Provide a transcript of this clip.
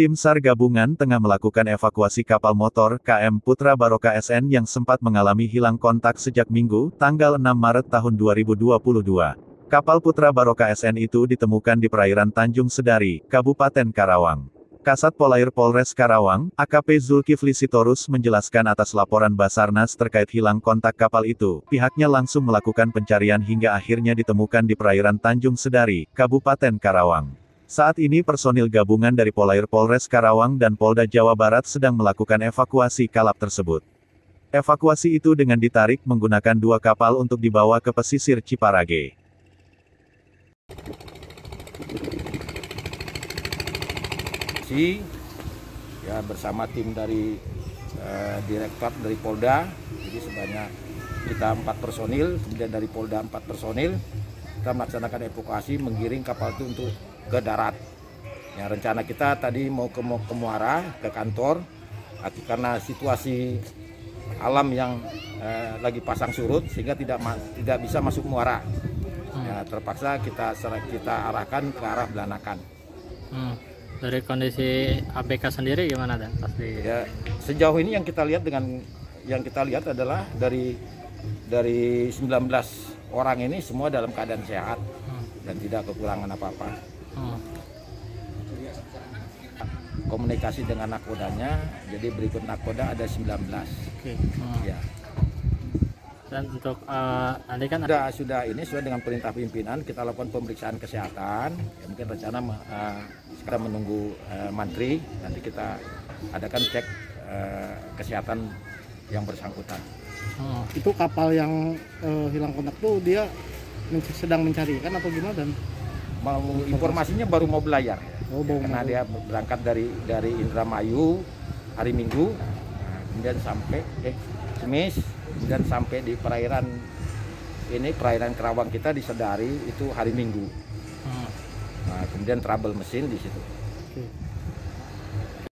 Tim SAR gabungan tengah melakukan evakuasi kapal motor KM Putra Baroka SN yang sempat mengalami hilang kontak sejak Minggu, tanggal 6 Maret tahun 2022. Kapal Putra Baroka SN itu ditemukan di perairan Tanjung Sedari, Kabupaten Karawang. Kasat Polair Polres Karawang, AKP Zulkifli Sitorus menjelaskan atas laporan Basarnas terkait hilang kontak kapal itu, pihaknya langsung melakukan pencarian hingga akhirnya ditemukan di perairan Tanjung Sedari, Kabupaten Karawang. Saat ini personil gabungan dari Polair Polres Karawang dan Polda Jawa Barat sedang melakukan evakuasi kalap tersebut. Evakuasi itu dengan ditarik menggunakan dua kapal untuk dibawa ke pesisir Ciparage. Si ya bersama tim dari eh, direktorat dari Polda, jadi sebanyak kita empat personil, kemudian dari Polda empat personil, kita melaksanakan evakuasi menggiring kapal itu untuk ke darat. Ya, rencana kita tadi mau ke, ke Muara, ke kantor, tapi karena situasi alam yang eh, lagi pasang surut sehingga tidak tidak bisa masuk Muara. Ya, terpaksa kita kita arahkan ke arah Belanakan. Hmm. Dari kondisi ABK sendiri gimana dan pasti? Ya, sejauh ini yang kita lihat dengan yang kita lihat adalah dari dari 19 orang ini semua dalam keadaan sehat hmm. dan tidak kekurangan apa-apa. Hmm. Komunikasi dengan nakodanya, jadi berikut nakoda ada 19. Oke. Hmm. Ya. Dan untuk uh, nanti kan sudah sudah ini sudah dengan perintah pimpinan kita lakukan pemeriksaan kesehatan. Ya, mungkin rencana uh, sekarang menunggu uh, mantri nanti kita adakan cek uh, kesehatan yang bersangkutan. Hmm. Itu kapal yang uh, hilang kontak tuh dia sedang mencari kan atau gimana dan mau informasinya baru mau belayar. Oh, ya, karena dia berangkat dari dari Indramayu hari Minggu nah, kemudian sampai eh Semis kemudian sampai di perairan ini perairan Kerawang kita di Sedari itu hari Minggu. Hmm. nah, kemudian trouble mesin di situ